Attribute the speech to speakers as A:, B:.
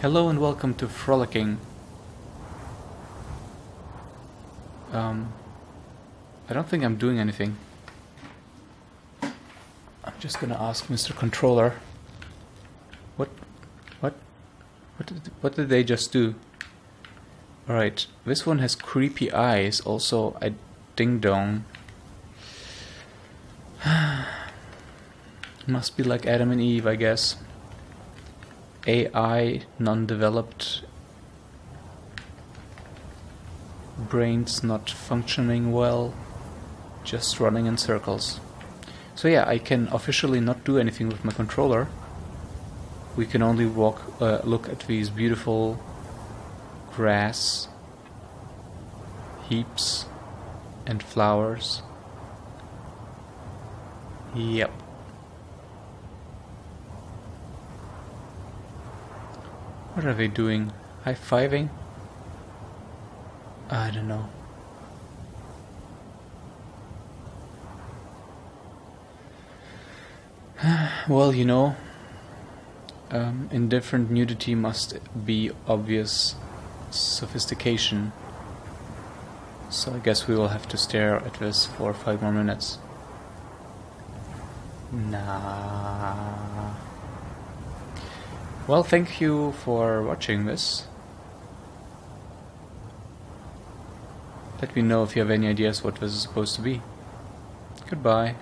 A: Hello and welcome to Frolicking. Um, I don't think I'm doing anything. I'm just gonna ask Mr. Controller. What, what, what did, what did they just do? Alright, this one has creepy eyes, also a ding-dong. Must be like Adam and Eve, I guess. AI, non-developed brains not functioning well, just running in circles. So yeah, I can officially not do anything with my controller. We can only walk, uh, look at these beautiful grass heaps and flowers. Yep. What are they doing? High fiving? I don't know. well, you know, um, indifferent nudity must be obvious sophistication. So I guess we will have to stare at this for five more minutes. Nah. Well, thank you for watching this. Let me know if you have any ideas what this is supposed to be. Goodbye.